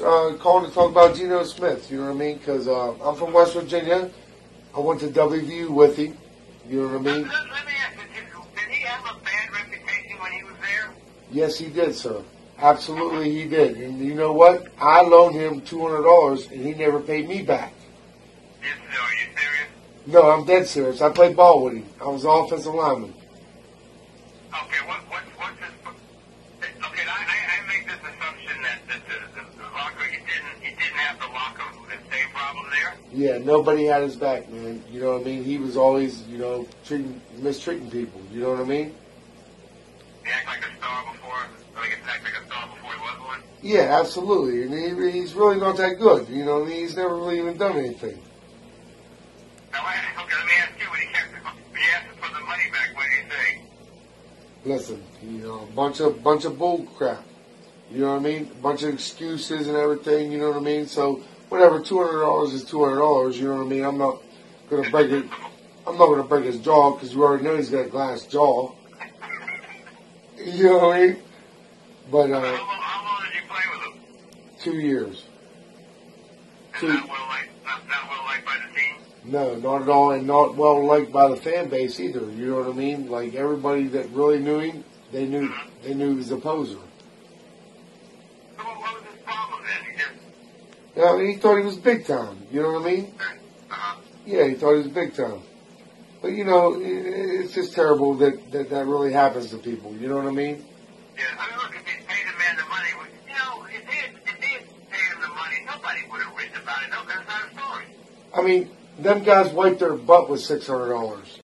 uh, calling to talk about Geno Smith. You know what I mean? Because uh, I'm from West Virginia. I went to WVU with him. You know what I mean? let, let me ask did, did he have a bad reputation when he was there? Yes, he did, sir. Absolutely, he did. And you know what? I loaned him two hundred dollars, and he never paid me back. Yes, no, are you serious? No, I'm dead serious. I played ball with him. I was offensive lineman. Okay, what, what, what's his, okay, I, I, I make this assumption that, that the, the, the locker, he didn't, he didn't have the locker, the same problem there? Yeah, nobody had his back, man. You know what I mean? He was always, you know, treating, mistreating people. You know what I mean? He act like a star before, like he act like a star before he was one? Yeah, absolutely. And he, he's really not that good. You know, what I mean? he's never really even done anything. Now, okay, let me ask you, when he kept, when you asked for the money back, what did he say? Listen, you know, a bunch of bunch of bull crap. You know what I mean? A bunch of excuses and everything. You know what I mean? So whatever, two hundred dollars is two hundred dollars. You know what I mean? I'm not gonna break it. I'm not gonna break his jaw because you already know he's got a glass jaw. You know what I mean? But How uh, long, how long did you play with him? two years. And Two. not well liked, not, not well liked by the team? No, not at all, and not well liked by the fan base either. You know what I mean? Like everybody that really knew him, they knew they knew he was a poser. So what was his problem then? He just, You know, he thought he was big time. You know what I mean? Yeah, he thought he was big time. But you know, it's just terrible that, that that really happens to people. You know what I mean? yeah, I mean, look, if he paid the man the money, you know, if he had, if he had paid him the money, nobody would have written about it. No, that's not a story. I mean, them guys wiped their butt with six hundred dollars.